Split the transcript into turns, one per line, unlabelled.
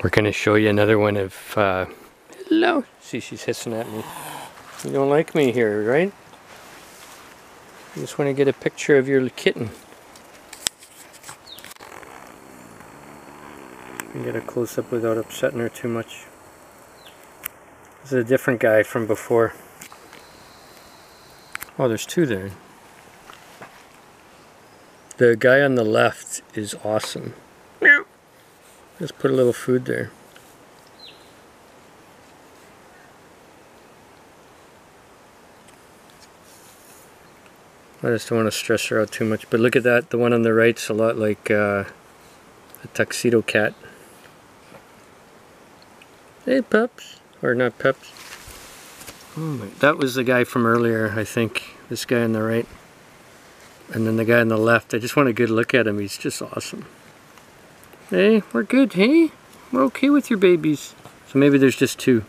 We're to show you another one of... Uh, hello! See, she's hissing at me. You don't like me here, right? You just want to get a picture of your kitten. And get a close-up without upsetting her too much. This is a different guy from before. Oh, there's two there. The guy on the left is awesome. Just put a little food there. I just don't want to stress her out too much. But look at that, the one on the right's a lot like uh, a tuxedo cat. Hey pups, or not pups. Oh my, that was the guy from earlier, I think. This guy on the right. And then the guy on the left, I just want a good look at him. He's just awesome. Hey, we're good, hey? We're okay with your babies. So maybe there's just two.